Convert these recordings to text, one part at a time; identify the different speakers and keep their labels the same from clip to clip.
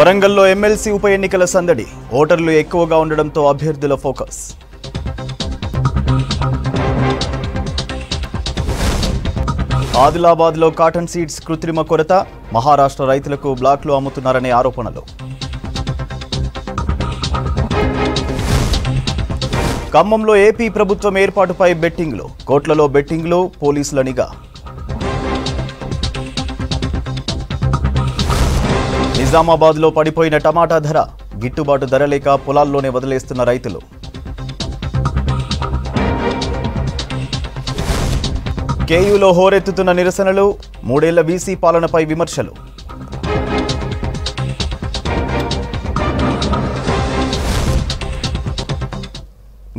Speaker 1: వరంగల్లో ఎమ్మెల్సీ ఉప ఎన్నికల సందడి. ఓటర్లు ఎక్కువగా ఉండడంతో అభ్యర్థుల ఫోకస్. ఆదిలాబాద్లో కాటన్ సీడ్స్ కృత్రిమ కొరత. మహారాష్ట్ర రైతులకు బ్లాక్లు అమ్ముతున్నారనే ఆరోపణలు. ఖమ్మంలో ఏపీ ప్రభుత్వం ఏర్పాటుపై బెట్టింగ్లు. కోట్లలో బెట్టింగ్లు పోలీసుల నిఘా. నిజామాబాద్లో పడిపోయిన టమాటా ధర గిట్టుబాటు ధర లేక పొలాల్లోనే వదిలేస్తున్న రైతులు. కేయూలో హోరెత్తుతున్న నిరసనలు మూడేళ్ళ బీసీ పాలనపై విమర్శలు.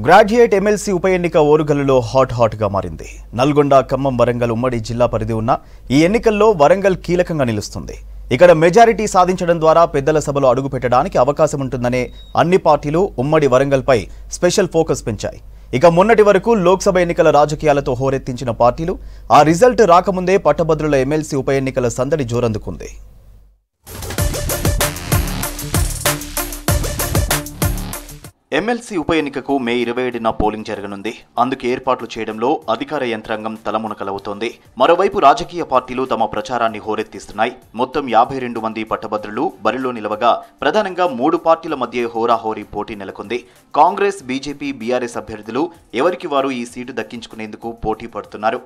Speaker 1: గ్రాడ్యుయేట్ ఎమ్మెల్సీ ఉప ఎన్నిక ఓరుగల్లులో హాట్ హాట్గా మారింది. నల్గొండ ఖమ్మం వరంగల్ ఉమ్మడి జిల్లా పరిధి ఉన్న ఈ ఎన్నికల్లో వరంగల్ కీలకంగా నిలుస్తుంది. ఇక్కడ మెజారిటీ సాధించడం ద్వారా పెద్దల సభలో అడుగుపెట్టడానికి అవకాశం ఉంటుందనే అన్ని పార్టీలు ఉమ్మడి వరంగల్పై స్పెషల్ ఫోకస్ పెంచాయి. ఇక మొన్నటి వరకు లోక్సభ ఎన్నికల రాజకీయాలతో హోరెత్తించిన పార్టీలు ఆ రిజల్ట్ రాకముందే పట్టభద్రుల ఎమ్మెల్సీ ఉప ఎన్నికల సందడి జోరందుకుంది. ఎమ్మెల్సీ ఉప ఎన్నికకు మే ఇరవై ఏడున పోలింగ్ జరగనుంది. అందుకు ఏర్పాట్లు చేయడంలో అధికార యంత్రాంగం తలమునకలవుతోంది మరోవైపు రాజకీయ పార్టీలు తమ ప్రచారాన్ని హోరెత్తిస్తున్నాయి. మొత్తం యాభై రెండు మంది పట్టభద్రులు బరిలో నిలవగా ప్రధానంగా మూడు పార్టీల మధ్య హోరాహోరీ పోటీ నెలకొంది. కాంగ్రెస్ బీజేపీ బీఆర్ఎస్ అభ్యర్థులు ఎవరికి వారు ఈ సీటు దక్కించుకునేందుకు పోటీ పడుతున్నారు?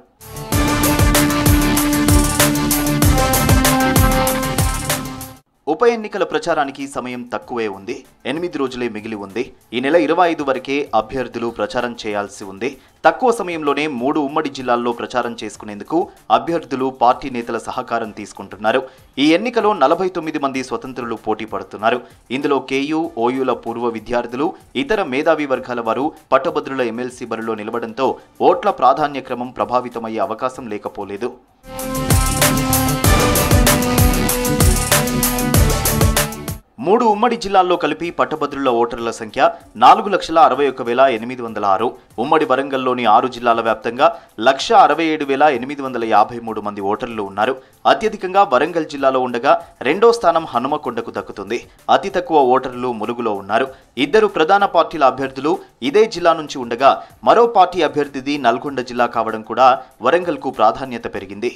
Speaker 1: ఉప ఎన్నికల ప్రచారానికి సమయం తక్కువే ఉంది. ఎనిమిది రోజులే మిగిలి ఉంది. ఈ నెల ఇరవై ఐదు వరకే అభ్యర్థులు ప్రచారం చేయాల్సి ఉంది. తక్కువ సమయంలోనే మూడు ఉమ్మడి జిల్లాల్లో ప్రచారం చేసుకునేందుకు అభ్యర్థులు పార్టీ నేతల సహకారం తీసుకుంటున్నారు. ఈ ఎన్నికలో నలభై తొమ్మిది మంది స్వతంత్రులు పోటీ పడుతున్నారు. ఇందులో కేయూ ఓయూల పూర్వ విద్యార్థులు ఇతర మేధావి వర్గాల వారు పట్టభద్రుల ఎమ్మెల్సీ బరిలో నిలవడంతో ఓట్ల ప్రాధాన్య క్రమం ప్రభావితమయ్యే అవకాశం లేకపోలేదు. మూడు ఉమ్మడి జిల్లాల్లో కలిపి పట్టభద్రుల ఓటర్ల సంఖ్య నాలుగు లక్షల అరవై ఒక్క వేల ఎనిమిది వందల ఆరు. ఉమ్మడి వరంగల్లోని ఆరు జిల్లాల వ్యాప్తంగా లక్ష అరవై ఏడు వేల ఎనిమిది వందల యాభై మూడు మంది ఓటర్లు ఉన్నారు. అత్యధికంగా వరంగల్ జిల్లాలో ఉండగా రెండో స్థానం హనుమకొండకు దక్కుతుంది. అతి తక్కువ ఓటర్లు ములుగులో ఉన్నారు. ఇద్దరు ప్రధాన పార్టీల అభ్యర్థులు ఇదే జిల్లా నుంచి ఉండగా మరో పార్టీ అభ్యర్థిది నల్గొండ జిల్లా కావడం కూడా వరంగల్కు ప్రాధాన్యత పెరిగింది.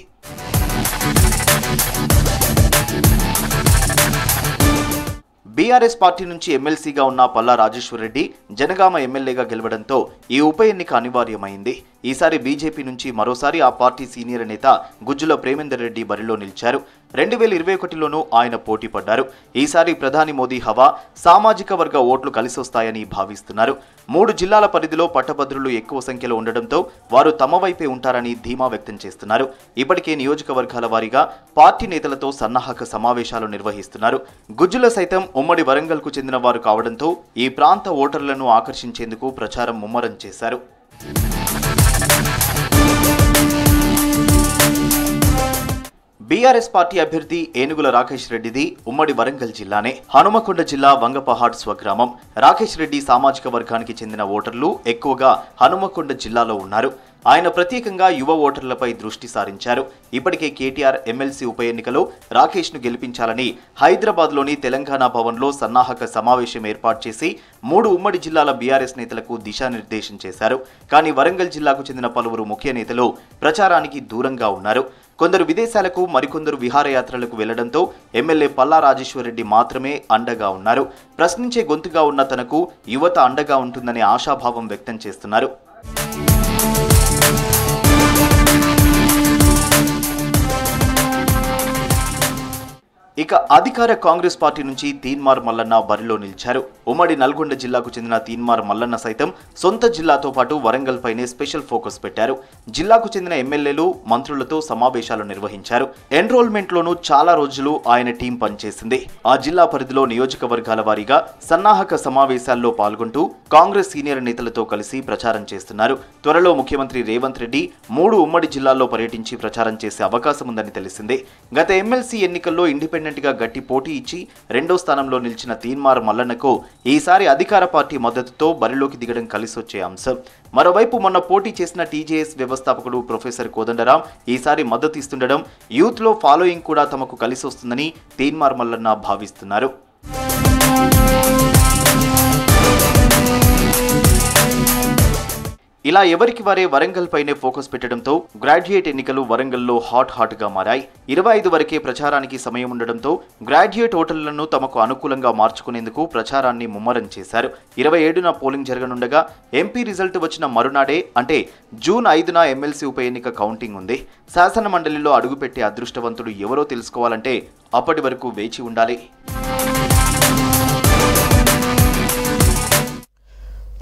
Speaker 1: బీఆర్ఎస్ పార్టీ నుంచి ఎమ్మెల్సీగా ఉన్న పల్లా రాజేశ్వరరెడ్డి జనగామ ఎమ్మెల్యేగా గెలవడంతో ఈ ఉప ఎన్నిక అనివార్యమైంది. ఈసారి బీజేపీ నుంచి మరోసారి ఆ పార్టీ సీనియర్ నేత గుజ్జుల ప్రేమేందర్ రెడ్డి బరిలో నిలిచారు. రెండు వేల ఇరవై ఒకటిలోనూ ఆయన పోటీ పడ్డారు. ఈసారి ప్రధాని మోదీ హవా సామాజిక వర్గ ఓట్లు కలిసొస్తాయని భావిస్తున్నారు. మూడు జిల్లాల పరిధిలో పట్టభద్రులు ఎక్కువ సంఖ్యలో ఉండడంతో వారు తమ వైపే ఉంటారని ధీమా వ్యక్తం చేస్తున్నారు. ఇప్పటికే నియోజకవర్గాల వారీగా పార్టీ నేతలతో సన్నాహక సమావేశాలు నిర్వహిస్తున్నారు. గుజ్జుల సైతం ఉమ్మడి వరంగల్కు చెందిన వారు కావడంతో ఈ ప్రాంత ఓటర్లను ఆకర్షించేందుకు ప్రచారం ముమ్మరం చేశారు. బీఆర్ఎస్ పార్టీ అభ్యర్థి ఏనుగుల రాకేష్ రెడ్డిది ఉమ్మడి వరంగల్ జిల్లానే. హనుమకొండ జిల్లా వంగపహాడ్ స్వగ్రామం. రాకేష్ రెడ్డి సామాజిక వర్గానికి చెందిన ఓటర్లు ఎక్కువగా హనుమకొండ జిల్లాలో ఉన్నారు. ఆయన ప్రత్యేకంగా యువ ఓటర్లపై దృష్టి సారించారు. ఇప్పటికే కేటీఆర్ ఎమ్మెల్సీ ఉప ఎన్నికలో రాకేష్ను గెలిపించాలని హైదరాబాద్లోని తెలంగాణ భవన్లో సన్నాహక సమావేశం ఏర్పాటు చేసి మూడు ఉమ్మడి జిల్లాల బీఆర్ఎస్ నేతలకు దిశానిర్దేశం చేశారు. కానీ వరంగల్ జిల్లాకు చెందిన పలువురు ముఖ్య నేతలు ప్రచారానికి దూరంగా ఉన్నారు. కొందరు విదేశాలకు మరికొందరు విహారయాత్రలకు వెళ్ళడంతో ఎమ్మెల్యే పల్లా రాజేశ్వరరెడ్డి మాత్రమే అండగా ఉన్నారు. ప్రశ్నించే గొంతుగా ఉన్న తనకు యువత అండగా ఉంటుందనే ఆశాభావం వ్యక్తం చేస్తున్నారు. ఇక అధికార కాంగ్రెస్ పార్టీ నుంచి తీన్మార్ మల్లన్న బరిలో నిలిచారు. ఉమ్మడి నల్గొండ జిల్లాకు చెందిన తీన్మార్ మల్లన్న సైతం సొంత జిల్లాతో పాటు వరంగల్ పైనే స్పెషల్ ఫోకస్ పెట్టారు. జిల్లాకు చెందిన ఎమ్మెల్యేలు మంత్రులతో సమావేశాలు నిర్వహించారు. ఎన్రోల్మెంట్ లోనూ చాలా రోజులు ఆయన టీం పనిచేసింది. ఆ జిల్లా పరిధిలో నియోజకవర్గాల వారీగా సన్నాహక సమావేశాల్లో పాల్గొంటూ కాంగ్రెస్ సీనియర్ నేతలతో కలిసి ప్రచారం చేస్తున్నారు. త్వరలో ముఖ్యమంత్రి రేవంత్ రెడ్డి మూడు ఉమ్మడి జిల్లాల్లో పర్యటించి ప్రచారం చేసే అవకాశం ఉందని తెలిసిందే. గత ఎమ్మెల్సీ ఎన్నికల్లో ఇండిపెండెంట్ ఇండిపెండెంట్గా గట్టి పోటీ ఇచ్చి రెండో స్థానంలో నిలిచిన తీన్మార్ మల్లన్నకు ఈసారి అధికార పార్టీ మద్దతుతో బరిలోకి దిగడం కలిసొచ్చే అంశం. మరోవైపు మొన్న పోటీ చేసిన టీజేఎస్ వ్యవస్థాపకుడు ప్రొఫెసర్ కోదండరాం ఈసారి మద్దతు ఇస్తుండడం యూత్లో ఫాలోయింగ్ కూడా తమకు కలిసొస్తుందని తీన్మార్ మల్లన్న భావిస్తున్నారు. ఇలా ఎవరికి వారే వరంగల్ పైనే ఫోకస్ పెట్టడంతో గ్రాడ్యుయేట్ ఎన్నికలు వరంగల్లో హాట్ హాట్గా మారాయి. ఇరవై ఐదు వరకే ప్రచారానికి సమయం ఉండడంతో గ్రాడ్యుయేట్ ఓటర్లను తమకు అనుకూలంగా మార్చుకునేందుకు ప్రచారాన్ని ముమ్మరం చేశారు. ఇరవై ఏడున పోలింగ్ జరగనుండగా ఎంపీ రిజల్ట్ వచ్చిన మరునాడే అంటే జూన్ ఐదున ఎమ్మెల్సీ ఉప ఎన్నిక కౌంటింగ్ ఉంది. శాసన మండలిలో అడుగుపెట్టే అదృష్టవంతుడు ఎవరో తెలుసుకోవాలంటే అప్పటి వరకు వేచి ఉండాలి.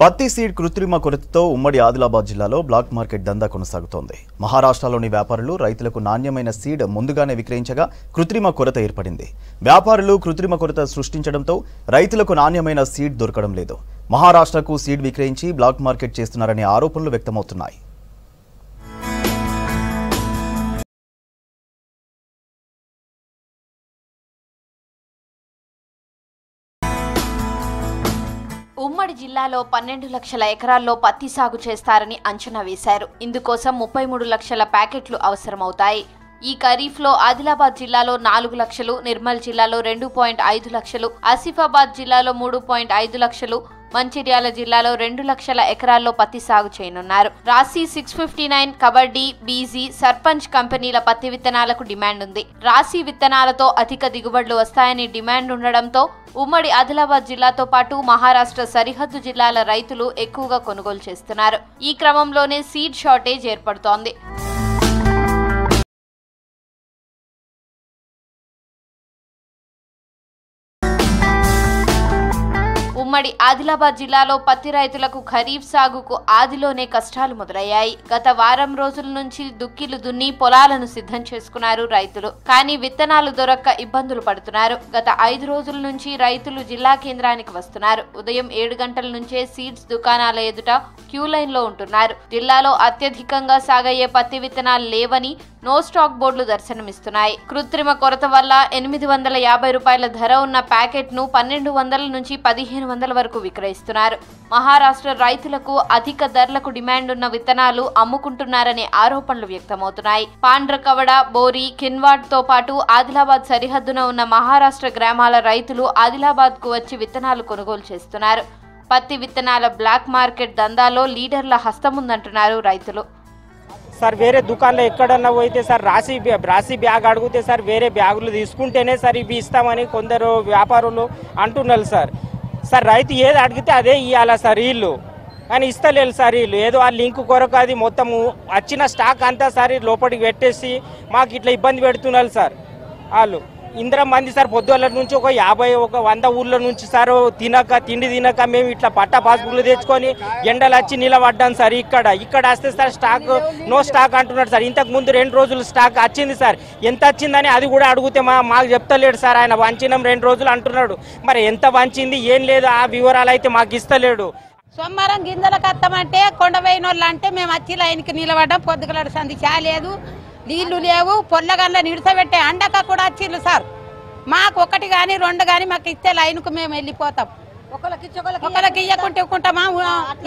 Speaker 1: పత్తి సీడ్ కృత్రిమ కొరతతో ఉమ్మడి ఆదిలాబాద్ జిల్లాలో బ్లాక్ మార్కెట్ దందా కొనసాగుతోంది. మహారాష్ట్రలోని వ్యాపారులు రైతులకు నాణ్యమైన సీడ్ ముందుగానే విక్రయించగా కృత్రిమ కొరత ఏర్పడింది. వ్యాపారులు కృత్రిమ కొరత సృష్టించడంతో రైతులకు నాణ్యమైన సీడ్ దొరకడం లేదు. మహారాష్ట్రకు సీడ్ విక్రయించి బ్లాక్ మార్కెట్ చేస్తున్నారనే ఆరోపణలు వ్యక్తమవుతున్నాయి.
Speaker 2: జిల్లాలో పన్నెండు లక్షల ఎకరాల్లో పత్తి సాగు చేస్తారని అంచనా వేశారు. ఇందుకోసం ముప్పై మూడు లక్షల ప్యాకెట్లు అవసరమవుతాయి. ఈ ఖరీఫ్లో ఆదిలాబాద్ జిల్లాలో నాలుగు లక్షలు నిర్మల్ జిల్లాలో రెండు పాయింట్ ఐదు లక్షలు ఆసిఫాబాద్ జిల్లాలో మూడు పాయింట్ ఐదు లక్షలు మంచిర్యాల జిల్లాలో రెండు లక్షల ఎకరాల్లో పత్తి సాగు చేయనున్నారు. Rasi six fifty nine Kabaddi BG sarpanch కంపెనీల పత్తి విత్తనాలకు డిమాండ్ ఉంది. రాశి విత్తనాలతో అధిక దిగుబడులు వస్తాయని డిమాండ్ ఉండడంతో ఉమ్మడి ఆదిలాబాద్ జిల్లాతో పాటు మహారాష్ట్ర సరిహద్దు జిల్లాల రైతులు ఎక్కువగా కొనుగోలు చేస్తున్నారు. ఈ క్రమంలోనే సీడ్ షార్టేజ్ ఏర్పడుతోంది. ఉమ్మడి ఆదిలాబాద్ జిల్లాలో పత్తి రైతులకు ఖరీఫ్ సాగుకు ఆదిలోనే కష్టాలు మొదలయ్యాయి. గత వారం రోజుల నుంచి దుక్కిలు దున్ని పొలాలను సిద్ధం చేసుకున్నారు రైతులు. కానీ విత్తనాలు దొరక్క ఇబ్బందులు పడుతున్నారు. గత ఐదు రోజుల నుంచి రైతులు జిల్లా కేంద్రానికి వస్తున్నారు. ఉదయం ఏడు గంటల నుంచే సీడ్స్ దుకాణాల ఎదుట క్యూ లైన్లో ఉంటున్నారు. జిల్లాలో అత్యధికంగా సాగయ్యే పత్తి విత్తనాలు లేవని నో స్టాక్ బోర్డులు దర్శనమిస్తున్నాయి. కృత్రిమ కొరత వల్ల ఎనిమిది వందల యాభై రూపాయల ధర ఉన్న ప్యాకెట్ను పన్నెండు వందల నుంచి పదిహేను వందల వరకు విక్రయిస్తున్నారు. మహారాష్ట్ర రైతులకు అధిక ధరలకు డిమాండ్ ఉన్న విత్తనాలు అమ్ముకుంటున్నారనే ఆరోపణలు వ్యక్తమవుతున్నాయి. పాండ్రకవడ బోరి కిన్వాడ్తో పాటు ఆదిలాబాద్ సరిహద్దున ఉన్న మహారాష్ట్ర గ్రామాల రైతులు ఆదిలాబాద్కు వచ్చి విత్తనాలు కొనుగోలు చేస్తున్నారు. పత్తి విత్తనాల బ్లాక్ మార్కెట్ దందాలో లీడర్ల హస్తముందంటున్నారు రైతులు.
Speaker 3: సార్ వేరే దుకాణంలో ఎక్కడన్నా పోయితే సార్ రాసి రాసి బ్యాగ్ అడిగితే సార్ వేరే బ్యాగులు తీసుకుంటేనే సార్ ఇవి ఇస్తామని కొందరు వ్యాపారులు అంటున్నారు సార్. సార్ రైతు ఏది అడిగితే అదే ఇవ్వాలా సార్ వీళ్ళు కానీ ఇస్తలేదు సార్ వీళ్ళు ఏదో ఆ లింక్ కొరకు అది మొత్తము వచ్చిన స్టాక్ అంతా సార్ లోపలికి పెట్టేసి మాకు ఇట్లా ఇబ్బంది పెడుతున్నారు సార్ వాళ్ళు. ఇందిరా మంది సార్ పొద్దుల నుంచి ఒక యాభై ఒక వంద ఊర్ల నుంచి సార్ తినక తిండి తినక మేము ఇట్లా పట్ట పాస్బుక్లు తెచ్చుకొని ఎండలు వచ్చి నిలబడ్డాం సార్ ఇక్కడ. ఇక్కడ వస్తే సార్ స్టాక్ నో స్టాక్ అంటున్నాడు సార్. ఇంతకు ముందు రెండు రోజులు స్టాక్ వచ్చింది సార్. ఎంత వచ్చిందని అది కూడా అడిగితే మా మాకు చెప్తలేడు సార్. ఆయన వంచినం రెండు రోజులు అంటున్నాడు. మరి ఎంత వంచింది ఏం లేదు ఆ వివరాలు అయితే మాకు ఇస్తలేడు.
Speaker 4: సోమవారం గింజలకు వస్తామంటే కొండపోయిన వాళ్ళు అంటే మేము వచ్చి లైన్కి నిలబడ్డాం. పొద్దుగలాడు సంధి చాలేదు. నీళ్ళు లేవు పొల్లగల్ల నిడిసబెట్టే అండక కూడా వచ్చిండ్రు సార్. మాకు ఒకటి కానీ రెండు కానీ మాకు ఇస్తే లైన్కు మేము వెళ్ళిపోతాం. ఒకరికి ఇయ్యకుంటే ఇవ్వకుంటామా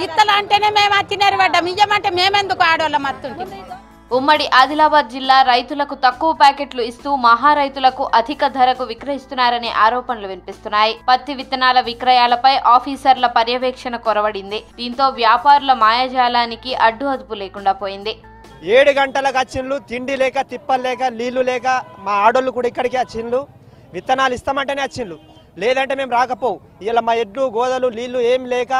Speaker 4: ఇత్తలు అంటేనే మేము అచ్చినారు పడ్డాం. ఇయ్యమంటే మేమెందుకు ఆడవాళ్ళం వస్తుంటే
Speaker 2: ఉమ్మడి ఆదిలాబాద్ జిల్లా రైతులకు తక్కువ ప్యాకెట్లు ఇస్తూ మహా రైతులకు అధిక ధరకు విక్రయిస్తున్నారనే ఆరోపణలు వినిపిస్తున్నాయి. పత్తి విత్తనాల విక్రయాలపై ఆఫీసర్ల పర్యవేక్షణ కొరవడింది. దీంతో వ్యాపారుల మాయాజాలానికి అడ్డు అదుపు లేకుండా పోయింది.
Speaker 5: ఏడు గంటలకు వచ్చిండ్లు తిండి లేక తిప్పలు లేక నీళ్ళు లేక మా ఆడోళ్ళు కూడా ఇక్కడికి వచ్చిండ్లు. విత్తనాలు ఇస్తామంటేనే వచ్చిండ్లు. లేదంటే మేము రాకపోవు. ఇలా మా ఎడ్లు గోదలు నీళ్ళు ఏం లేక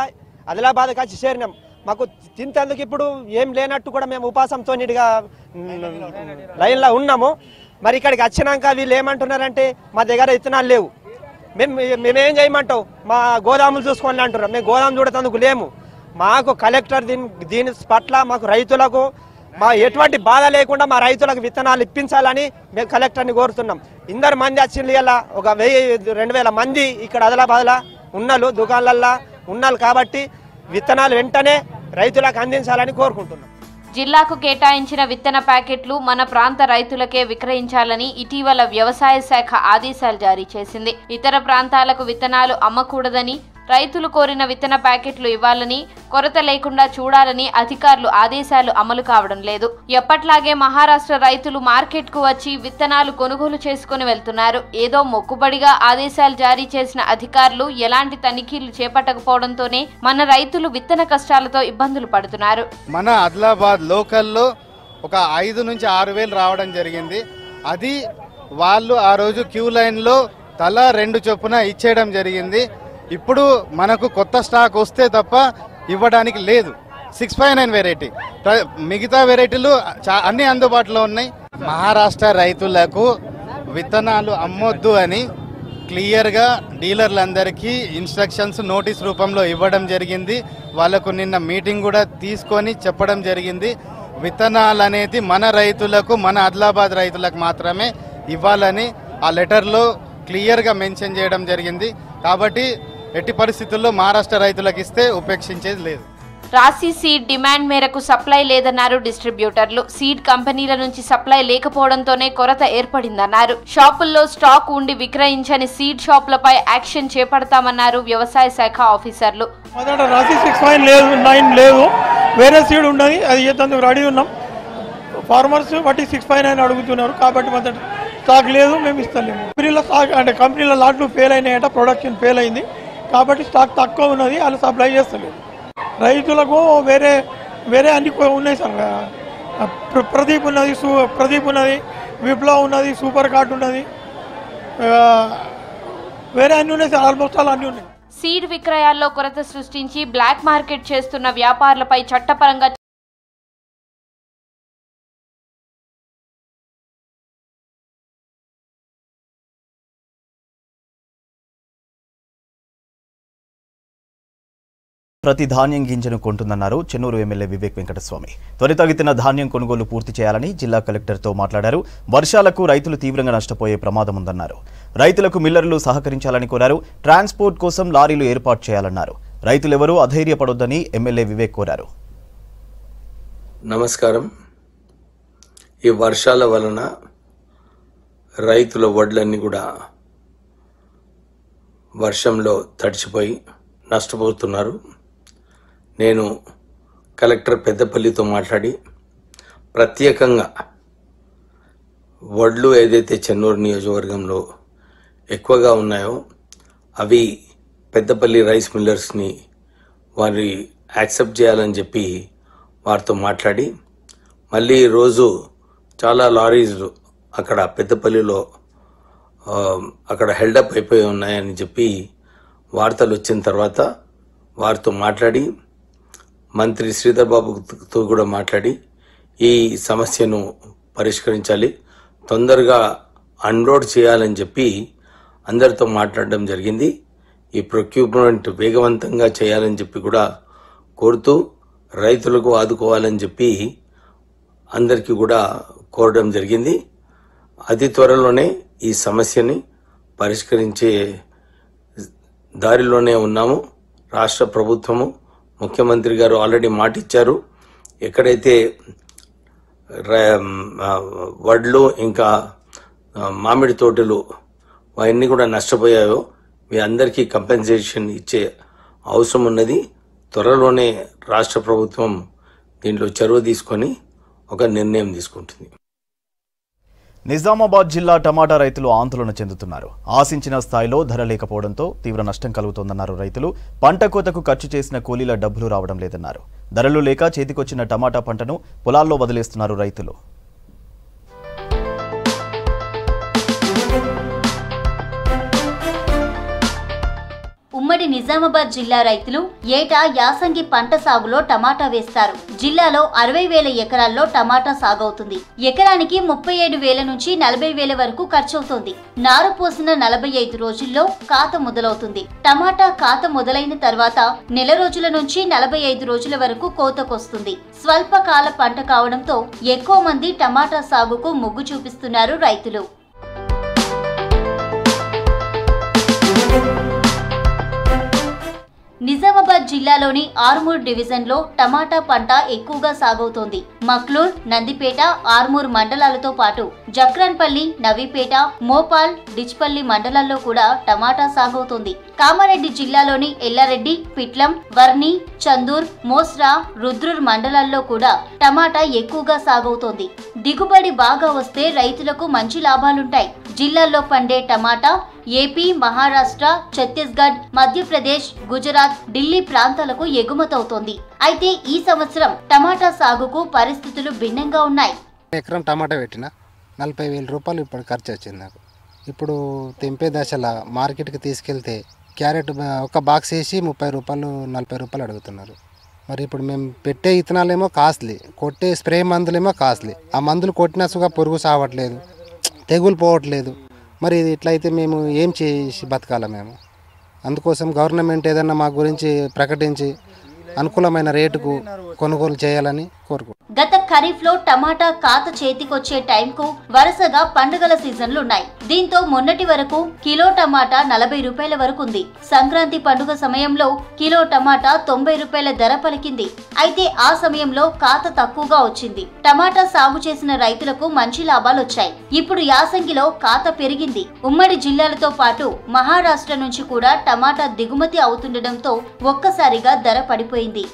Speaker 5: ఆదిలాబాద్కి వచ్చి చేరినాం. మాకు తింటందుకు ఇప్పుడు ఏం లేనట్టు కూడా మేము ఉపాసంతో నీటిగా లైన్లో ఉన్నాము. మరి ఇక్కడికి వచ్చినాక వీళ్ళు ఏమంటున్నారంటే మా దగ్గర విత్తనాలు లేవు. మేము మేమేం చేయమంటావు? మా గోదాములు చూసుకోండి అంటున్నాం మేము గోదాము చూడటందుకు లేము. మాకు కలెక్టర్ దీని దీని పట్ల మాకు రైతులకు మా ఎటువంటి బాధ లేకుండా మా రైతులకు విత్తనాలు ఇప్పించాలని మేము కలెక్టర్ని కోరుతున్నాం. ఇందరు మంది వచ్చింది ఇలా ఒక వెయ్యి రెండు వేల మంది ఇక్కడ ఆదిలాబాద్లో ఉన్నలు దుకాణాలల్లో ఉన్నారు కాబట్టి విత్తనాలు వెంటనే రైతులకు అందించాలని కోరుకుంటున్నాం.
Speaker 2: జిల్లాకు కేటాయించిన విత్తన ప్యాకెట్లు మన ప్రాంత రైతులకే విక్రయించాలని ఇటీవల వ్యవసాయ శాఖ ఆదేశాలు జారీ చేసింది. ఇతర ప్రాంతాలకు విత్తనాలు అమ్మకూడదని రైతులు కోరిన విత్తన ప్యాకెట్లు ఇవ్వాలని కొరత లేకుండా చూడాలని అధికారులు ఆదేశాలు అమలు కావడం లేదు. ఎప్పట్లాగే మహారాష్ట్ర రైతులు మార్కెట్కు వచ్చి విత్తనాలు కొనుగోలు చేసుకుని వెళ్తున్నారు. ఏదో మొక్కుబడిగా ఆదేశాలు జారీ చేసిన అధికారులు ఎలాంటి తనిఖీలు చేపట్టకపోవడంతోనే మన రైతులు విత్తన కష్టాలతో ఇబ్బందులు పడుతున్నారు.
Speaker 6: మన ఆదిలాబాద్ లోకల్లో ఒక ఐదు నుంచి ఆరు వేలు రావడం జరిగింది. అది వాళ్ళు ఆ రోజు క్యూ లైన్లో తల రెండు చొప్పున ఇచ్చేయడం జరిగింది. ఇప్పుడు మనకు కొత్త స్టాక్ వస్తే తప్ప ఇవ్వడానికి లేదు. సిక్స్ ఫైవ్ నైన్ వెరైటీ మిగతా వెరైటీలు చా- అన్ని అందుబాటులో ఉన్నాయి. మహారాష్ట్ర రైతులకు విత్తనాలు అమ్మొద్దు అని క్లియర్గా డీలర్లందరికీ ఇన్స్ట్రక్షన్స్ నోటీస్ రూపంలో ఇవ్వడం జరిగింది. వాళ్ళకు నిన్న మీటింగ్ కూడా తీసుకొని చెప్పడం జరిగింది. విత్తనాలు అనేది మన రైతులకు మన ఆదిలాబాద్ రైతులకు మాత్రమే ఇవ్వాలని ఆ లెటర్లో క్లియర్గా మెన్షన్ చేయడం జరిగింది. కాబట్టి ఎట్టి పరిస్థితుల్లో మహారాష్ట్ర రైతులకు ఇస్తే ఉపేక్షించేది లేదు.
Speaker 2: రాశి సీడ్ డిమాండ్ మేరకు సప్లై లేదన్నారు డిస్ట్రిబ్యూటర్లు. సీడ్ కంపెనీల నుంచి సప్లై లేకపోవడంతోనే కొరత ఏర్పడిందన్నారు. షాపుల్లో స్టాక్ ఉండి విక్రయించని సీడ్ షాపులపై యాక్షన్ చేపడతామన్నారు వ్యవసాయ శాఖ ఆఫీసర్లు.
Speaker 7: మొదట రాసి సిక్స్ ఫైవ్ లేదు నైన్ లేదు. వేరే సీడ్ ఉన్నది అది చేతందుకు రెడీ ఉన్నాం. ఫార్మర్స్ బట్టి సిక్స్ ఫైవ్ నైన్ అడుగుతున్నారు కాబట్టి మొదట స్టాక్ లేదు మేము ఇస్తలేము. కంపెనీల స్టాక్ అంటే కంపెనీల లాట్లు ఫెయిల్ అయినాయట ప్రొడక్షన్ ఫెయిల్ అయింది. కాబట్టి స్టాక్ తక్కువ ఉన్నది వాళ్ళు సప్లై చేస్తలేదు. రైతులకు వేరే వేరే అన్ని ఉన్నాయి సార్. ప్రదీప్ ఉన్నది సూ ప్రదీప్ ఉన్నది విప్లవ్ ఉన్నది సూపర్ కార్డ్ ఉన్నది. వేరే అన్ని ఉన్నాయి సార్ ఆల్మోస్ట్ ఆల్ అన్ని ఉన్నాయి.
Speaker 2: సీడ్ విక్రయాల్లో కొరత సృష్టించి బ్లాక్ మార్కెట్ చేస్తున్న వ్యాపారులపై చట్టపరంగా
Speaker 1: ప్రతి ధాన్యం గింజను కొంటుందన్నారు చెన్నూరు ఎమ్మెల్యే వివేక్ వెంకటస్వామి. త్వరితగితిన ధాన్యం కొనుగోలు పూర్తి చేయాలని జిల్లా కలెక్టర్తో మాట్లాడారు. వర్షాలకు రైతులు తీవ్రంగా నష్టపోయే ప్రమాదం ఉందన్నారు రైతులకు మిల్లర్లు సహకరించాలని కోరారు. ట్రాన్స్పోర్ట్ కోసం లారీలు ఏర్పాటు చేయాలన్నారు. రైతులెవరూ అధైర్యపడొద్దని ఎమ్మెల్యే వివేక్ కోరారు.
Speaker 8: నమస్కారం. ఈ వర్షాల వలన రైతుల వడ్లన్నీ కూడా వర్షంలో తడిచిపోయి నష్టపోతున్నారు. నేను కలెక్టర్ పెద్దపల్లితో మాట్లాడి ప్రత్యేకంగా వడ్లు ఏదైతే చెన్నూరు నియోజకవర్గంలో ఎక్కువగా ఉన్నాయో అవి పెద్దపల్లి రైస్ మిల్లర్స్ని వారి యాక్సెప్ట్ చేయాలని చెప్పి వారితో మాట్లాడి మళ్ళీ రోజు చాలా లారీలు అక్కడ పెద్దపల్లిలో అక్కడ హెల్డప్ అయిపోయి ఉన్నాయని చెప్పి వార్తలు వచ్చిన తర్వాత వారితో మాట్లాడి మంత్రి శ్రీధర్ బాబుతో కూడా మాట్లాడి ఈ సమస్యను పరిష్కరించాలి. తొందరగా అన్లోడ్ చేయాలని చెప్పి అందరితో మాట్లాడడం జరిగింది. ఈ ప్రొక్యూప్మెంట్ వేగవంతంగా చేయాలని చెప్పి కూడా కోరుతూ రైతులకు ఆదుకోవాలని చెప్పి అందరికీ కూడా కోరడం జరిగింది. అతి త్వరలోనే ఈ సమస్యని పరిష్కరించే దారిలోనే ఉన్నాము. రాష్ట్ర ప్రభుత్వము ముఖ్యమంత్రి గారు ఆల్రెడీ మాట ఇచ్చారు ఎక్కడైతే వడ్లు ఇంకా మామిడి తోటలు అవన్నీ కూడా నష్టపోయాయో మీ అందరికీ కంపెన్సేషన్ ఇచ్చే అవసరం ఉన్నది. త్వరలోనే రాష్ట్ర ప్రభుత్వం దీంట్లో చొరవ తీసుకొని ఒక నిర్ణయం తీసుకుంటుంది.
Speaker 1: నిజామాబాద్ జిల్లా టమాటా రైతులు ఆందోళన చెందుతున్నారు. ఆశించిన స్థాయిలో ధర లేకపోవడంతో తీవ్ర నష్టం కలుగుతోందన్నారు రైతులు. పంట కోతకు ఖర్చు చేసిన కూలీల డబ్బులు రావడం లేదన్నారు. ధరలు లేక చేతికొచ్చిన టమాటా పంటను పొలాల్లో వదిలేస్తున్నారు రైతులు.
Speaker 9: ఉమ్మడి నిజామాబాద్ జిల్లా రైతులు ఏటా యాసంగి పంట సాగులో టమాటా వేస్తారు. జిల్లాలో అరవై వేల ఎకరాల్లో టమాటా సాగవుతుంది. ఎకరానికి ముప్పై ఏడు వేల నుంచి నలభై వేల వరకు ఖర్చవుతుంది. నారు పోసిన నలభై ఐదు రోజుల్లో కాత మొదలవుతుంది. టమాటా కాత మొదలైన తర్వాత నెల రోజుల నుంచి నలభై ఐదు రోజుల వరకు కోతకొస్తుంది. స్వల్పకాల పంట కావడంతో ఎక్కువ మంది టమాటా సాగుకు మొగ్గు చూపిస్తున్నారు రైతులు. జిల్లాలోని ఆర్మూర్ డివిజన్లో టమాటా పంట ఎక్కువగా సాగవుతోంది. మక్లూర్ నందిపేట ఆర్మూర్ మండలాలతో పాటు జక్రన్పల్లి నవీపేట మోపాల్ డిచ్పల్లి మండలాల్లో కూడా టమాటా సాగవుతుంది. కామారెడ్డి జిల్లాలోని ఎల్లారెడ్డి పిట్లం వర్ని చందూర్ మోస్రా రుద్రూర్ మండలాల్లో కూడా టమాటా ఎక్కువగా సాగవుతోంది. దిగుబడి బాగా వస్తే రైతులకు మంచి లాభాలుంటాయి. జిల్లాల్లో పండే టమాటా ఏపీ మహారాష్ట్ర ఛత్తీస్గఢ్ మధ్యప్రదేశ్ గుజరాత్ ఢిల్లీ ప్రాంతాలకు ఎగుమతవుతోంది. అయితే ఈ సంవత్సరం టమాటా సాగుకు పరిస్థితులు భిన్నంగా ఉన్నాయి.
Speaker 10: ఎకరం టమాటా పెట్టినా నలభై వేల రూపాయలు ఇప్పుడు ఖర్చు వచ్చింది నాకు. ఇప్పుడు తెంపే దశలో మార్కెట్కి తీసుకెళ్తే క్యారెట్ ఒక బాక్స్ వేసి ముప్పై రూపాయలు నలభై రూపాయలు అడుగుతున్నారు. మరి ఇప్పుడు మేము పెట్టే ఇతనాలేమో కాస్ట్లీ కొట్టే స్ప్రే మందులేమో కాస్ట్లీ. ఆ మందులు కొట్టినా సుగా పురుగు సావట్లేదు తెగులు పోవట్లేదు. మరి ఇది ఇట్లయితే మేము ఏం చేసి బతకాల మేము? అందుకోసం గవర్నమెంట్ ఏదన్నా మా గురించి ప్రకటించి అనుకూలమైన రేటుకు కొనుగోలు చేయాలని
Speaker 9: గత ఖరీఫ్లో టమాటా కాత చేతికొచ్చే టైంకు వరుసగా పండుగల సీజన్లు ఉన్నాయి దీంతో మొన్నటి వరకు కిలో టమాటా నలభై రూపాయల వరకు ఉంది. సంక్రాంతి పండుగ సమయంలో కిలో టమాటా తొంభై రూపాయల ధర పలికింది. అయితే ఆ సమయంలో కాత తక్కువగా వచ్చింది. టమాటా సాగు చేసిన రైతులకు మంచి లాభాలు వచ్చాయి. ఇప్పుడు యాసంగిలో కాత పెరిగింది. ఉమ్మడి జిల్లాలతో పాటు మహారాష్ట్ర నుంచి కూడా టమాటా దిగుమతి అవుతుండటంతో ఒక్కసారిగా ధర పడిపోయింది.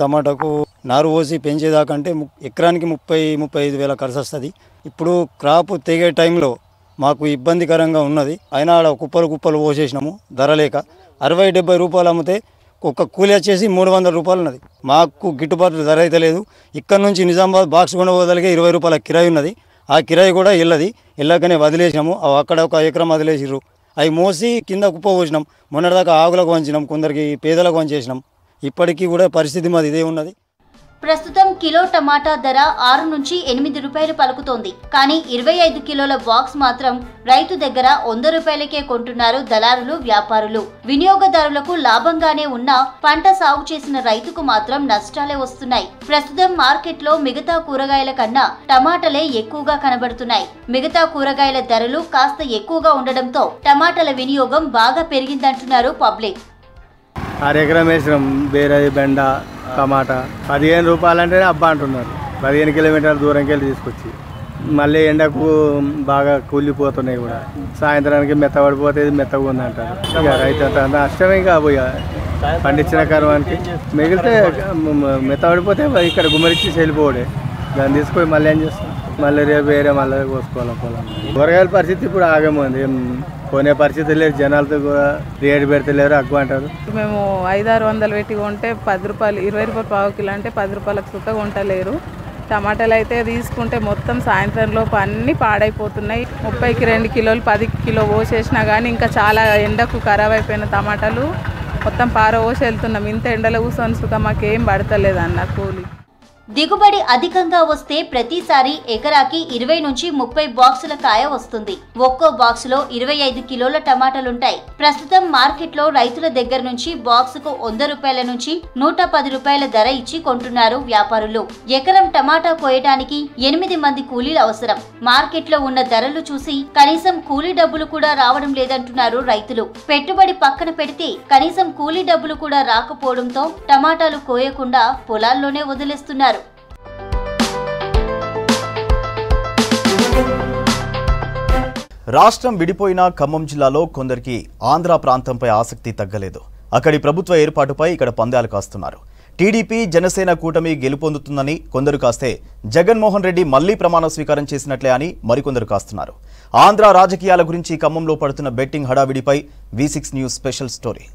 Speaker 11: టమాటాకు నారు పోసి పెంచేదాకంటే ము- ఎకరానికి ముప్పై ముప్పై ఐదు వేల ఖర్చు వస్తుంది. ఇప్పుడు క్రాప్ తెగే టైంలో మాకు ఇబ్బందికరంగా ఉన్నది. అయినా ఆడ కుప్పలు కుప్పలు పోసేసినాము ధర లేక. అరవై డెబ్బై రూపాయలు అమ్మితే ఒక కూలి వచ్చేసి మూడు వందల రూపాయలు ఉన్నది మాకు గిట్టుబాటు ధర అయితే లేదు. ఇక్కడ నుంచి నిజామాబాద్ బాక్స్ కొనబోదలిగే ఇరవై రూపాయల కిరాయి ఉన్నది. ఆ కిరాయి కూడా వెళ్ళది వెళ్ళకనే వదిలేసినాము. అక్కడ ఒక ఎకరం వదిలేసిర్రు. అవి మోసి కింద కుప్ప పోసినాం. మొన్నటిదాకా ఆవులకు వంచినాం. కొందరికి పేదలకు వంచేసినాం. ఇప్పటికీ కూడా పరిస్థితి మాది ఇదే ఉన్నది.
Speaker 9: ప్రస్తుతం కిలో టమాటా ధర ఆరు నుంచి ఎనిమిది రూపాయలు పలుకుతోంది. కానీ ఇరవై ఐదు కిలోల బాక్స్ మాత్రం రైతు దగ్గర వంద రూపాయలకే కొంటున్నారు దళారులు వ్యాపారులు. వినియోగదారులకు లాభంగానే ఉన్నా పంట సాగు చేసిన రైతుకు మాత్రం నష్టాలే వస్తున్నాయి. ప్రస్తుతం మార్కెట్లో మిగతా కూరగాయల కన్నా టమాటాలే ఎక్కువగా కనబడుతున్నాయి. మిగతా కూరగాయల ధరలు కాస్త ఎక్కువగా ఉండడంతో టమాటాల వినియోగం బాగా పెరిగిందంటున్నారు పబ్లిక్.
Speaker 12: ఆరు ఎకరం వేసినాం బీరది బెండ టమాటా. పదిహేను రూపాయలు అంటేనే అబ్బా అంటున్నారు. పదిహేను కిలోమీటర్ల దూరంకి వెళ్ళి తీసుకొచ్చి. మళ్ళీ ఎండకు బాగా కూలిపోతున్నాయి కూడా. సాయంత్రానికి మెత్తబడిపోతే ఇది మెత్తగా ఉందంటారు ఇక రైతు అంత నష్టమే కాబోయా పండించిన కర్మానికి. మిగిలితే మెత్తబడిపోతే ఇక్కడ గుమ్మరిచ్చి వెళ్ళిపోవడే దాన్ని తీసుకొని మళ్ళీ ఏం చేస్తాం? మళ్ళీ రేపు వేరే మళ్ళీ కోసుకోవాలి పొలం. కూరగాయల పరిస్థితి ఇప్పుడు ఆగముంది కొనే పరిస్థితి లేదు. జనాలతో కూడా రేటు పెడతలేరు అక్కువ అంటారు.
Speaker 13: మేము ఐదారు వందలు పెట్టి కొంటే పది రూపాయలు ఇరవై రూపాయలు పావు కిలో అంటే పది రూపాయలకు సుక్క కొంటలేరు. టమాటాలు అయితే తీసుకుంటే మొత్తం సాయంత్రం లోపు అన్నీ పాడైపోతున్నాయి. ముప్పైకి రెండు కిలోలు పది కిలో పోసేసినా కానీ ఇంకా చాలా ఎండకు ఖరాబ్ అయిపోయిన టమాటాలు మొత్తం పార పోసి వెళ్తున్నాం. ఇంత ఎండలో కూర్చొని సుఖం మాకేం పడతలేదు అన్న కూలి.
Speaker 9: దిగుబడి అధికంగా వస్తే ప్రతిసారి ఎకరాకి ఇరవై నుంచి ముప్పై బాక్సుల కాయ వస్తుంది. ఒక్కో బాక్స్లో ఇరవై ఐదు కిలోల టమాటాలుంటాయి. ప్రస్తుతం మార్కెట్లో రైతుల దగ్గర నుంచి బాక్స్కు వంద రూపాయల నుంచి నూట పది రూపాయల ధర ఇచ్చి కొంటున్నారు వ్యాపారులు. ఎకరం టమాటా కోయడానికి ఎనిమిది మంది కూలీలు అవసరం. మార్కెట్లో ఉన్న ధరలు చూసి కనీసం కూలీ డబ్బులు కూడా రావడం లేదంటున్నారు రైతులు. పెట్టుబడి పక్కన పెడితే కనీసం కూలీ డబ్బులు కూడా రాకపోవడంతో టమాటాలు కోయకుండా పొలాల్లోనే వదిలేస్తున్నారు.
Speaker 1: రాష్ట్రం విడిపోయిన ఖమ్మం జిల్లాలో కొందరికి ఆంధ్ర ప్రాంతంపై ఆసక్తి తగ్గలేదు. అక్కడి ప్రభుత్వ ఏర్పాటుపై ఇక్కడ పందాలు కాస్తున్నారు. టీడీపీ జనసేన కూటమి గెలుపొందుతుందని కొందరు కాస్తే జగన్మోహన్ రెడ్డి మళ్ళీ ప్రమాణ స్వీకారం చేసినట్లే అని మరికొందరు కాస్తున్నారు. ఆంధ్ర రాజకీయాల గురించి ఖమ్మంలో పడుతున్న betting హడావిడిపై V six news special story.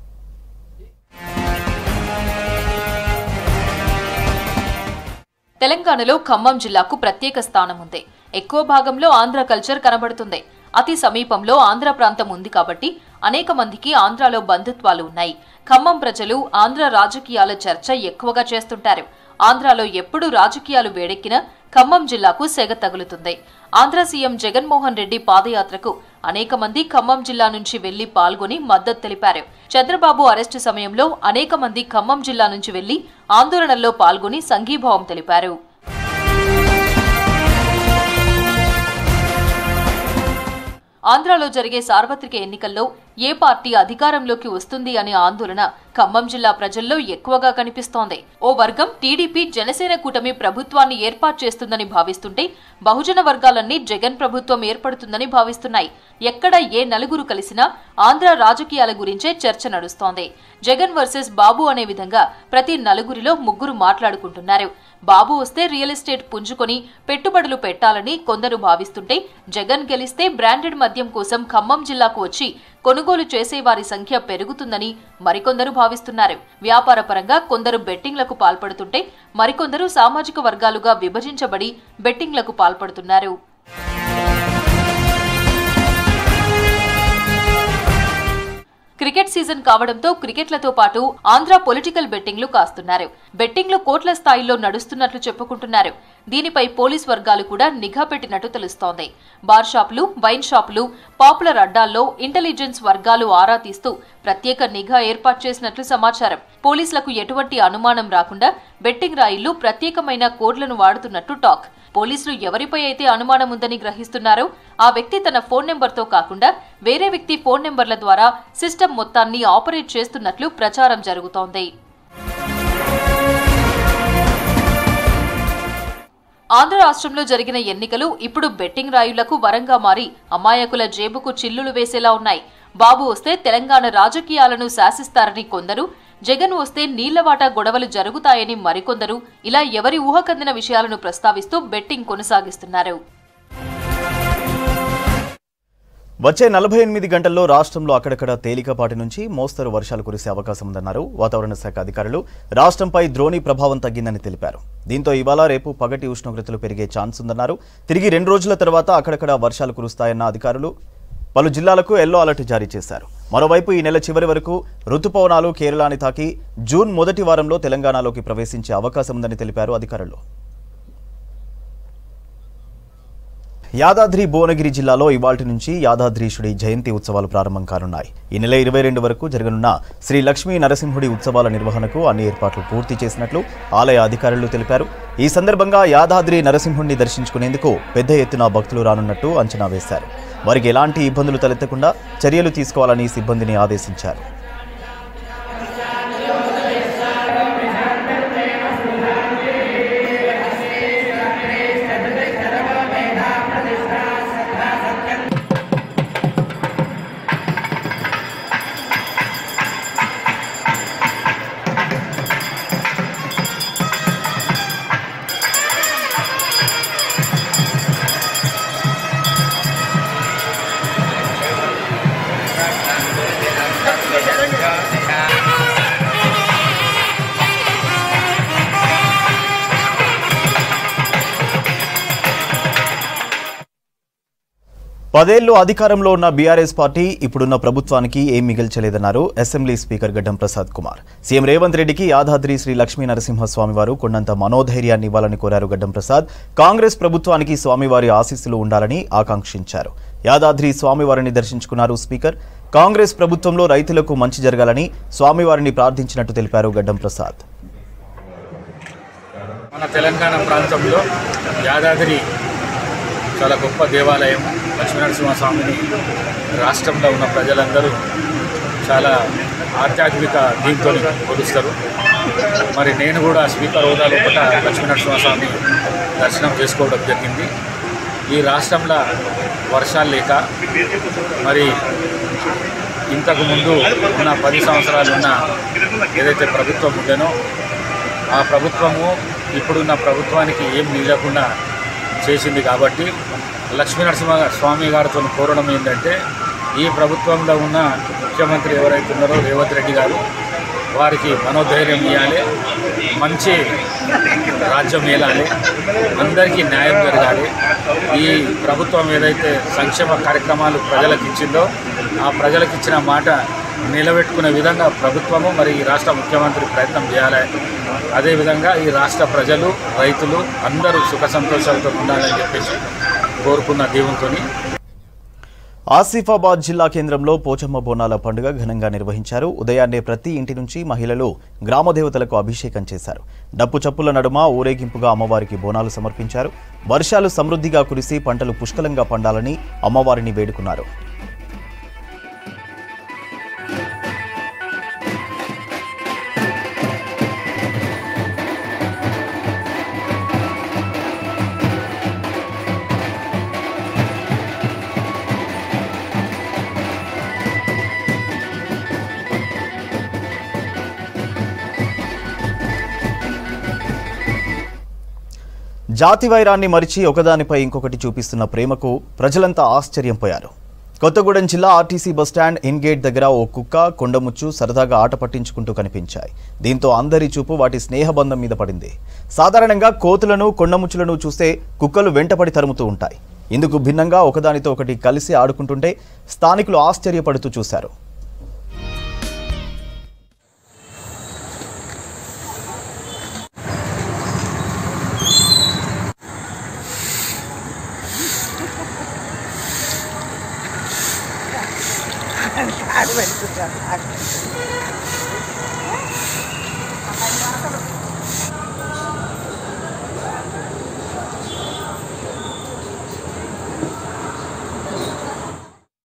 Speaker 14: తెలంగాణలో ఖమ్మం జిల్లాకు ప్రత్యేక స్థానం ఉంది ఎక్కువ భాగంలో ఆంధ్ర కల్చర్ కనబడుతుంది. అతి సమీపంలో ఆంధ్ర ప్రాంతం ఉంది కాబట్టి అనేక మందికి ఆంధ్రాలో బంధుత్వాలు ఉన్నాయి. ఖమ్మం ప్రజలు ఆంధ్ర రాజకీయాల చర్చ ఎక్కువగా చేస్తుంటారు. ఆంధ్రాలో ఎప్పుడు రాజకీయాలు వేడెక్కినా ఖమ్మం జిల్లాకు సెగ తగులుతుంది. ఆంధ్ర సీఎం జగన్మోహన్ రెడ్డి పాదయాత్రకు అనేక మంది ఖమ్మం జిల్లా నుంచి వెళ్ళి పాల్గొని మద్దతు తెలిపారు. చంద్రబాబు అరెస్టు సమయంలో అనేక మంది ఖమ్మం జిల్లా నుంచి వెళ్ళి ఆందోళనల్లో పాల్గొని సంఘీభావం తెలిపారు. ఆంధ్రాలో జరిగే సార్వత్రిక ఎన్నికల్లో ఏ పార్టీ అధికారంలోకి వస్తుంది అనే ఆందోళన ఖమ్మం జిల్లా ప్రజల్లో ఎక్కువగా కనిపిస్తోంది. ఓ వర్గం టీడీపీ జనసేన కూటమి ప్రభుత్వాన్ని ఏర్పాటు చేస్తుందని భావిస్తుంటే బహుజన వర్గాలన్నీ జగన్ ప్రభుత్వం ఏర్పడుతుందని భావిస్తున్నాయి. ఎక్కడ ఏ నలుగురు కలిసినా ఆంధ్ర రాజకీయాల గురించే చర్చ నడుస్తోంది. జగన్ వర్సెస్ బాబు అనే విధంగా ప్రతి నలుగురిలో ముగ్గురు మాట్లాడుకుంటున్నారు. బాబు వస్తే రియల్ ఎస్టేట్ పుంజుకొని పెట్టుబడులు పెట్టాలని కొందరు భావిస్తుంటే జగన్ గెలిస్తే బ్రాండెడ్ మద్యం కోసం ఖమ్మం జిల్లాకు వచ్చి కొనుగోలు చేసేవారి సంఖ్య పెరుగుతుందని మరికొందరు భావిస్తున్నారు. వ్యాపార పరంగా కొందరు బెట్టింగ్లకు పాల్పడుతుంటే మరికొందరు సామాజిక వర్గాలుగా విభజించబడి బెట్టింగ్లకు పాల్పడుతున్నారు. క్రికెట్ సీజన్ కావడంతో క్రికెట్లతో పాటు ఆంధ్ర పొలిటికల్ బెట్టింగ్లు కాస్తున్నారు. బెట్టింగ్లు కోట్ల స్థాయిలో నడుస్తున్నట్లు చెప్పుకుంటున్నారు. దీనిపై పోలీస్ వర్గాలు కూడా నిఘా పెట్టినట్టు తెలుస్తోంది. బార్ షాపులు వైన్ షాపులు పాపులర్ అడ్డాల్లో ఇంటెలిజెన్స్ వర్గాలు ఆరా తీస్తూ ప్రత్యేక నిఘా ఏర్పాటు చేసినట్లు సమాచారం. పోలీసులకు ఎటువంటి అనుమానం రాకుండా బెట్టింగ్ రాయిళ్ళు ప్రత్యేకమైన కోడ్లను వాడుతున్నట్టు టాక్. పోలీసులు ఎవరిపై అయితే అనుమానం ఉందని గ్రహిస్తున్నారో ఆ వ్యక్తి తన ఫోన్ నెంబర్తో కాకుండా వేరే వ్యక్తి ఫోన్ నెంబర్ల ద్వారా సిస్టమ్ మొత్తాన్ని ఆపరేట్ చేస్తున్నట్లు ప్రచారం జరుగుతోంది. ఆంధ్ర రాష్ట్రంలో జరిగిన ఎన్నికలు ఇప్పుడు బెట్టింగ్ రాయులకు వరంగా మారి అమాయకుల జేబుకు చిల్లులు వేసేలా ఉన్నాయి. బాబు వస్తే తెలంగాణ రాజకీయాలను శాసిస్తారని కొందరు జగన్ వస్తే నీళ్ళవాటా గొడవలు జరుగుతాయని మరికొందరు ఇలా ఎవరి ఊహకందిన విషయాలను ప్రస్తావిస్తూ బెట్టింగ్ కొనసాగిస్తున్నారు.
Speaker 1: వచ్చే నలభై ఎనిమిది గంటల్లో రాష్ట్రంలో అక్కడక్కడ తేలికపాటి నుంచి మోస్తరు వర్షాలు కురిసే అవకాశం ఉందన్నారు వాతావరణ శాఖ అధికారులు. రాష్ట్రంపై ద్రోణి ప్రభావం తగ్గిందని తెలిపారు. దీంతో ఇవాళ రేపు పగటి ఉష్ణోగ్రతలు పెరిగే ఛాన్స్ ఉందన్నారు. తిరిగి రెండు రోజుల తర్వాత అక్కడక్కడ వర్షాలు కురుస్తాయన్న అధికారులు పలు జిల్లాలకు ఎల్లో అలర్ట్ జారీ చేశారు. మరోవైపు ఈ నెల చివరి వరకు రుతుపవనాలు కేరళని తాకి జూన్ మొదటి వారంలో తెలంగాణలోకి ప్రవేశించే అవకాశం ఉందని తెలిపారు అధికారులు. యాదాద్రి భువనగిరి జిల్లాలో ఇవాళ్టి నుంచి యాదాద్రీషుడి జయంతి ఉత్సవాలు ప్రారంభం కానున్నాయి. ఈ నెల ఇరవై రెండు వరకు జరగనున్న శ్రీ లక్ష్మీ నరసింహుడి ఉత్సవాల నిర్వహణకు అన్ని ఏర్పాట్లు పూర్తి చేసినట్లు ఆలయ అధికారులు తెలిపారు. ఈ సందర్భంగా యాదాద్రి నరసింహుడిని దర్శించుకునేందుకు పెద్ద ఎత్తున భక్తులు రానున్నట్టు అంచనా వేశారు. వారికి ఎలాంటి ఇబ్బందులు తలెత్తకుండా చర్యలు తీసుకోవాలని సిబ్బందిని ఆదేశించారు. పదేళ్ళు అధికారంలో ఉన్న బీఆర్ఎస్ పార్టీ ఇప్పుడున్న ప్రభుత్వానికి ఏం మిగిల్చలేదన్నారు అసెంబ్లీ స్పీకర్ గడ్డం ప్రసాద్ కుమార్. సీఎం రేవంత్ రెడ్డికి యాదాద్రి శ్రీ లక్ష్మీ నరసింహ స్వామివారు కొండంత మనోధైర్యాన్ని ఇవ్వాలని కోరారు గడ్డం ప్రసాద్. కాంగ్రెస్ ప్రభుత్వానికి స్వామివారి ఆశీస్సులు ఉండాలని ఆకాంక్షించారు. యాదాద్రి స్వామివారిని దర్శించుకున్నారు స్పీకర్. కాంగ్రెస్ ప్రభుత్వంలో రైతులకు మంచి జరగాలని స్వామివారిని ప్రార్థించినట్టు తెలిపారు గడ్డం ప్రసాద్.
Speaker 15: మన తెలంగాణ ప్రాంతంలో యాదాద్రి చాలా గొప్ప దేవాలయం లక్ష్మీనరసింహస్వామిని రాష్ట్రంలో ఉన్న ప్రజలందరూ చాలా ఆధ్యాత్మిక దీంతో కొలుస్తారు మరి నేను కూడా స్పీకర్ హోదా లోపల లక్ష్మీనరసింహస్వామి దర్శనం చేసుకోవడం జరిగింది. ఈ రాష్ట్రంలో వర్షాలు లేక మరి ఇంతకుముందు ఉన్న పది సంవత్సరాలు ఉన్న ఏదైతే ప్రభుత్వం ఉండేనో ఆ ప్రభుత్వము ఇప్పుడున్న ప్రభుత్వానికి ఏం నిలకుండా చేసింది కాబట్టి లక్ష్మీనరసింహ స్వామి గారితో కోరడం ఏంటంటే ఈ ప్రభుత్వంలో ఉన్న ముఖ్యమంత్రి ఎవరైతే ఉన్నారో రేవంత్ రెడ్డి గారు వారికి మనోధైర్యం ఇవ్వాలి మంచి రాజ్యం ఏలాలి అందరికీ న్యాయం జరగాలి. ఈ ప్రభుత్వం ఏదైతే సంక్షేమ కార్యక్రమాలు ప్రజలకు ఇచ్చిందో ఆ ప్రజలకు ఇచ్చిన మాట నిలబెట్టుకునే విధంగా ప్రభుత్వము మరి ఈ రాష్ట్ర ముఖ్యమంత్రి ప్రయత్నం చేయాలి. అదేవిధంగా ఈ రాష్ట్ర ప్రజలు రైతులు అందరూ సుఖ సంతోషాలతో ఉండాలని చెప్పేసి కోరుకున్న దేవునితోని
Speaker 1: ఆసిఫాబాద్ జిల్లా కేంద్రంలో పోచమ్మ బోనాల పండుగ ఘనంగా నిర్వహించారు. ఉదయాన్నే ప్రతి ఇంటి నుంచి మహిళలు గ్రామదేవతలకు అభిషేకం చేశారు. డప్పు చప్పుల నడుమ ఊరేగింపుగా అమ్మవారికి బోనాలు సమర్పించారు. వర్షాలు సమృద్ధిగా కురిసి పంటలు పుష్కలంగా పండాలని అమ్మవారిని వేడుకున్నారు. జాతి వైరాన్ని మరిచి ఒకదానిపై ఇంకొకటి చూపిస్తున్న ప్రేమకు ప్రజలంతా ఆశ్చర్యం పోయారు కొత్తగూడెం జిల్లా ఆర్టీసీ బస్టాండ్ ఇన్ గేట్ దగ్గర ఓ కుక్క కొండముచ్చు సరదాగా ఆట పట్టించుకుంటూ కనిపించాయి. దీంతో అందరి చూపు వాటి స్నేహబంధం మీద పడింది. సాధారణంగా కోతులను కొండముచ్చులను చూస్తే కుక్కలు వెంటపడి తరుముతూ ఉంటాయి. ఇందుకు భిన్నంగా ఒకదానితో ఒకటి కలిసి ఆడుకుంటుంటే స్థానికులు ఆశ్చర్యపడుతూ చూశారు.